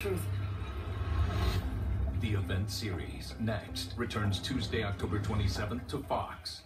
truth. The event series, Next, returns Tuesday, October 27th to Fox.